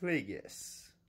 Frigyes